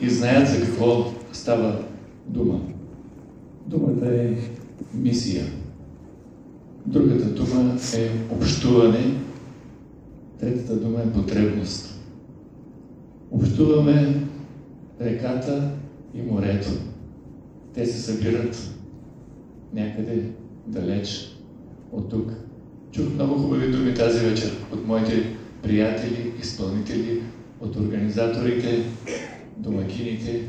и знаят за какво става дума. Думата е мисия. Другата дума е общуване. Третата дума е потребност. Общуваме реката и морето. Те се събират някъде далеч от тук. Чух много хубави думи тази вечер от моите приятели, изпълнители, от организаторите, домакините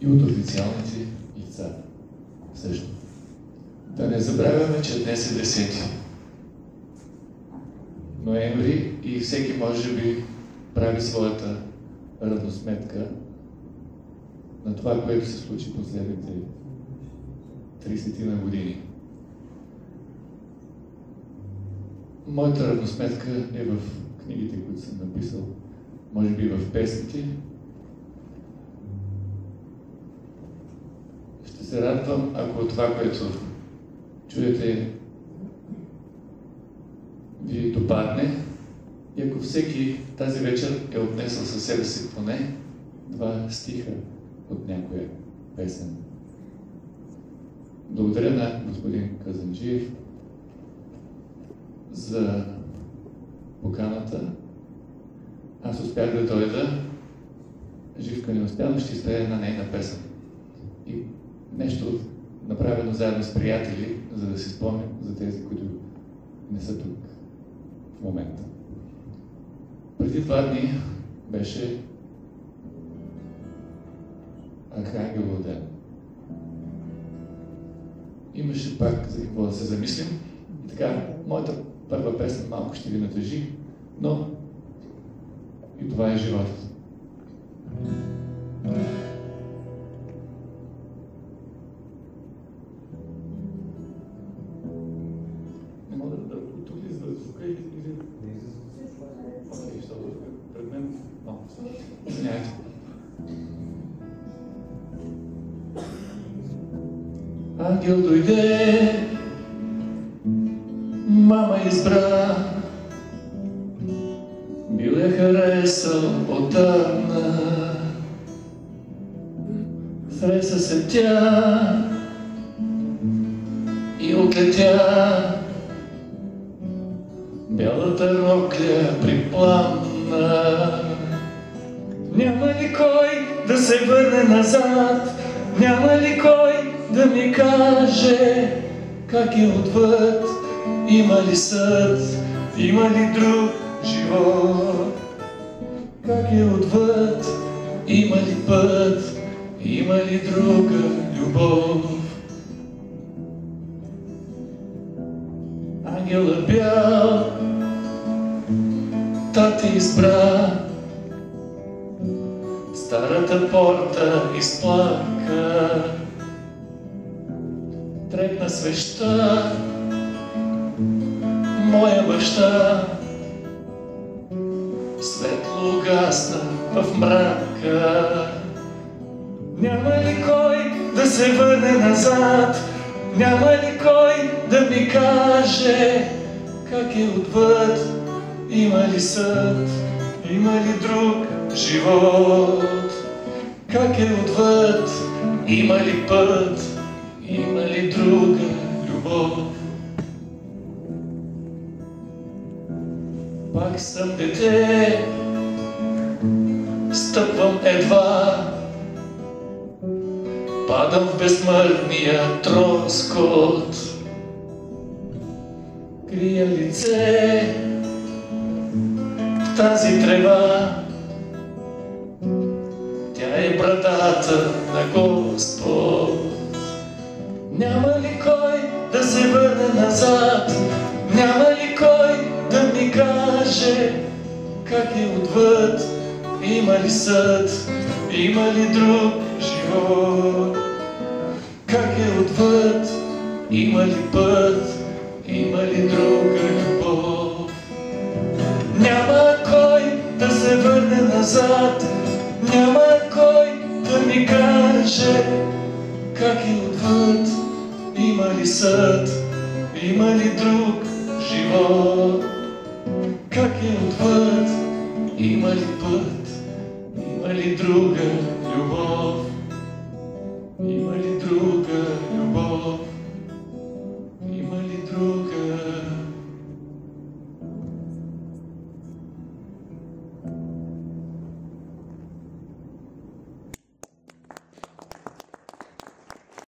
и от официалните лица. Също. Да не забравяме, че днес е 10 ноември и всеки може би прави своята равносметка на това, което се случи последните 30 на години. Моята равносметка е в книгите, които съм написал, може би в песните. Ще се радвам, ако това, което чуете, ви допадне и ако всеки тази вечер е отнесъл със себе си поне два стиха от някоя песен. Благодаря на господин Казанджиев за поканата. Успях да дойда, Живка не успя, но ще изпее една нейна песен. И нещо направено заедно с приятели, за да си спомням за тези, които не са тук в момента. Преди два дни беше Архангелов ден. Имаше пак за какво да се замислим. И така, моята първа песен малко ще ви натъжи, но и това е животът. Не мога да тук ли за звука или... Окей, защото пред мен... Извинявайте. Ангел дойде, мама избра, харесал отдавна. Среса се тя и отлетя, бялата рокля припламна. Няма ли кой да се върне назад? Няма ли кой да ми каже как е отвъд? Има ли съд? Има ли друг живот? Как е отвъд? Има ли път? Има ли друга любов? Ангела бял, та те избра, Старата порта изплака, трепна свеща, моя баща, светло гасна в мрака. Няма ли кой да се върне назад? Няма ли кой да ми каже как е отвъд? Има ли съд? Има ли друг живот? Как е отвъд? Има ли път? Има ли друга любов? Пак съм дете, стъпвам едва, падам в безсмъртния троскот. Крия лице в тази трева, тя е брадата на Господ. Няма ли кой да се върне назад? Няма ли кой да ми каже как е отвъд? Има ли съд? Има ли друг живот? Как е отвъд? Има ли път? Има ли друга любов? Няма кой да се върне назад, няма кой да ми каже как е отвъд. Има ли съд, има ли друг живот? Как е отвъд, има ли път, има ли или друга